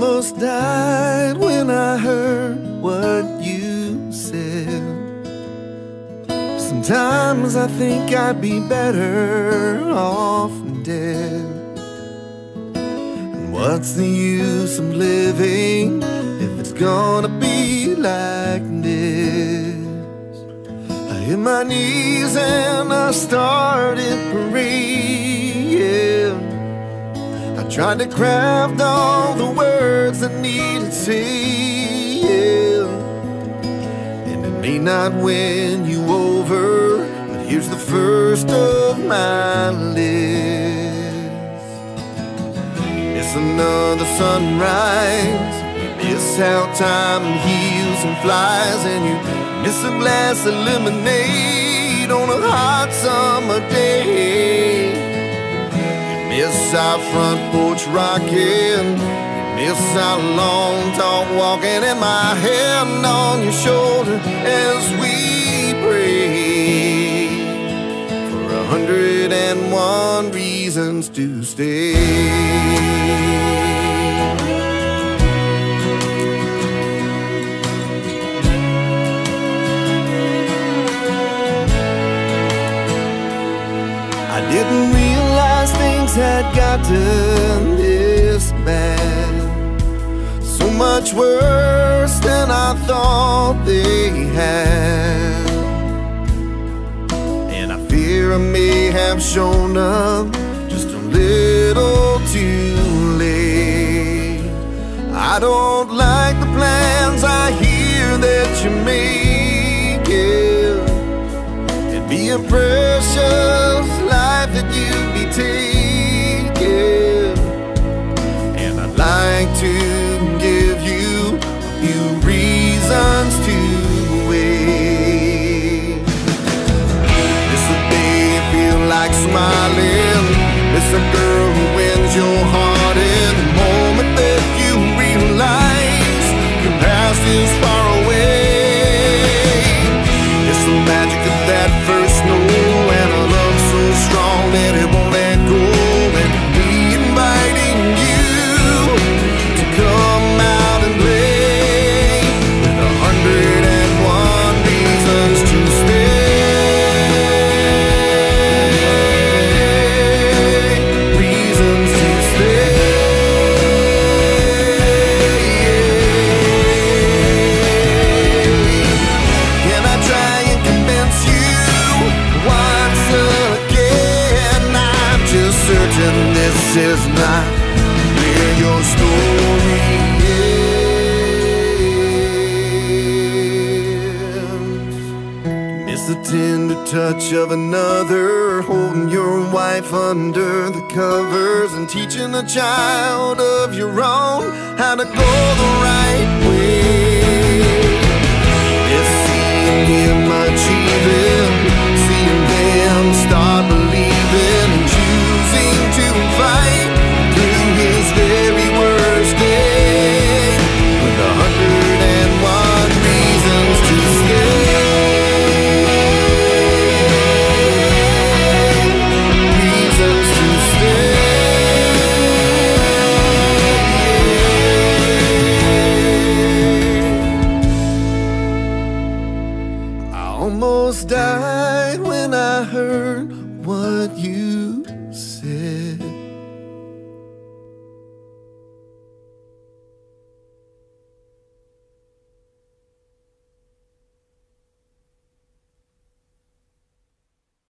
almost died when I heard what you said. Sometimes I think I'd be better off dead. And what's the use of living if it's gonna be like this? I hit my knees and I started praying. I tried to craft all the words that needed saying. And it may not win you over, but here's the first of my list. It's another sunrise. You miss how time heals and flies, and you miss a glass of lemonade on a hot summer day. Miss our front porch rocking. Miss our long talk walking, and my hand on your shoulder as we pray for a hundred and one reasons to stay. Had gotten this bad. So much worse than I thought they had. And I fear I may have shown up just a little too late. I don't like the smiling. Miss a girl who wins your heart just this is not where your story. Miss the tender touch of another, holding your wife under the covers and teaching a child of your own how to go the right way.